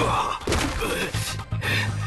ブルース。